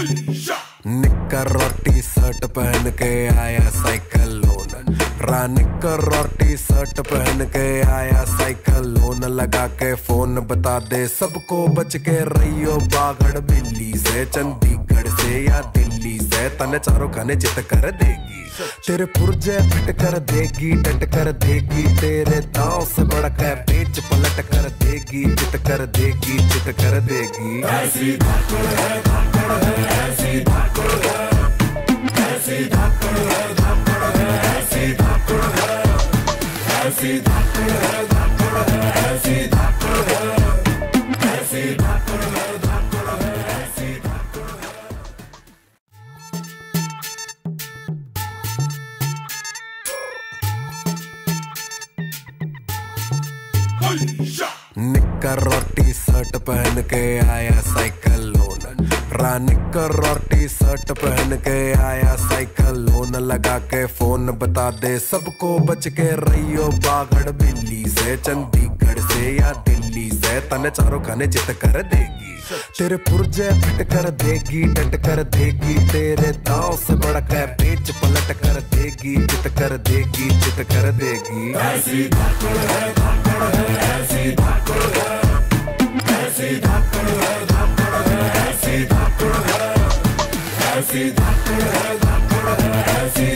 निकर रोटी शर्ट पहन के आया साइकिल लोन। रानिकर और टी शर्ट पहन के आया साइकिल लोन। लगा के फ़ोन बता दे, सबको बच के रहियो बागड़ बिल्ली से। चंडीगढ़ से या दिल्ली से, तने चारों खाने चित कर देगी। तेरे पुर्जे फिट कर देगी, डट कर देगी, तेरे दाव से बड़ा कर पेच पलट कर देगी चित कर देगी चित कर देगी। ऐसी धाकड़ है धाकड़ है, ऐसी धाकड़ है, ऐसी धाकड़ है धाकड़ है, ऐसी धाकड़ है, ऐसी धाकड़ है है। रोटी टी शर्ट पहन के आया साइकिल लोन। रानिकर करो टी शर्ट पहन के आया साइकिल लोन। लगा के फ़ोन बता दे, सबको बच के रहियो बागड़ बिल्ली से। चंडीगढ़ से या दिल्ली से, तने चारों खाने चित कर देगी। तेरे पुर्जे फिट कर देगी, डट कर देगी, तेरे दाव से बड़ा कर पेच पलट कर देगी चित कर देगी चित कर देगी। ऐसी धाकड़ है धाकड़ है, ऐसी धाकड़ है, ऐसी धाकड़ है धाकड़ है, ऐसी धाकड़ है, ऐसी धाकड़ है धाकड़ है, ऐसी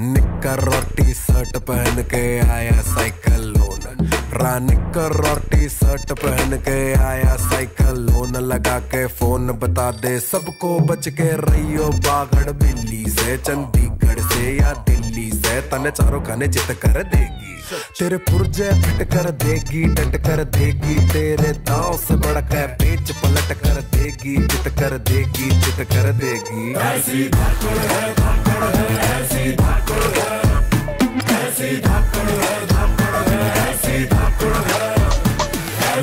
निकर और टी शर्ट पहन के आया साइकिल। लोन रानिकर और टी शर्ट पहन के आया साइकिल लोन लगा के फ़ोन बता दे। सबको बच के रहियो बागड़, बिल्ली से, चंडीगढ़ से या दिल्ली से। तने चारों खाने चित कर देगी। तेरे पुर्जे फिट कर देगी, डट कर देगी। तेरे दाव से बड़ा कर पेच पलट कर देगी। चित कर देगी चित कर देगी। ऐसी धाकड़ है धाकड़ है, ऐसी धाकड़ है।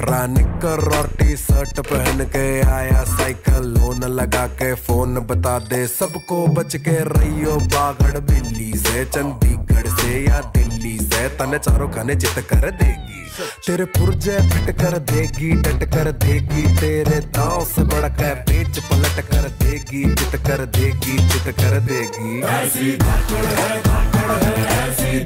रानिकर और टी शर्ट पहन के आया साइकिल। लोन लगा के फ़ोन बता दे, सबको बच के रहियो बागड़। बिल्ली से, चंडीगढ़ से या दिल्ली से, तने चारों खाने चित कर देगी। तेरे पुर्जे फिट कर देगी, डट कर देगी। तेरे दाव से बड़ा कर पेच पलट कर देगी। चित कर देगी चित कर देगी। ऐसी धाकड़ है धाकड़ है, ऐसी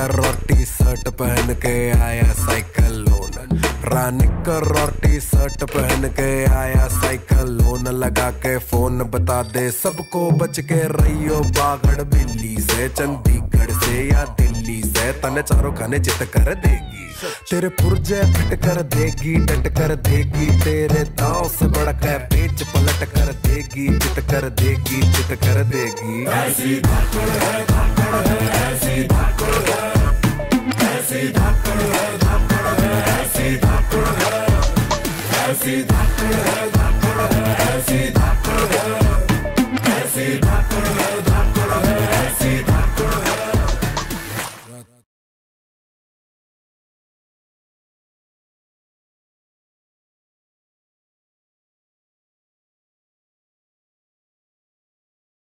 और टी शर्ट पहन के आया साइकिल लोन। रानिकर और टी शर्ट पहन के आया साइकिल लोन। लगा के फ़ोन बता दे, सबको बच के रहियो बागड़ बिल्ली से। चंडीगढ़ से या दिल्ली से, तने चारों खाने चित कर देगी। तेरे पुर्जे फिट कर देगी, डट कर देगी। तेरे दाव से बड़ा कर पेच पलट कर देगी चित कर देगी चित कर देगी। ऐसी धाकड़ है धाकड़ है।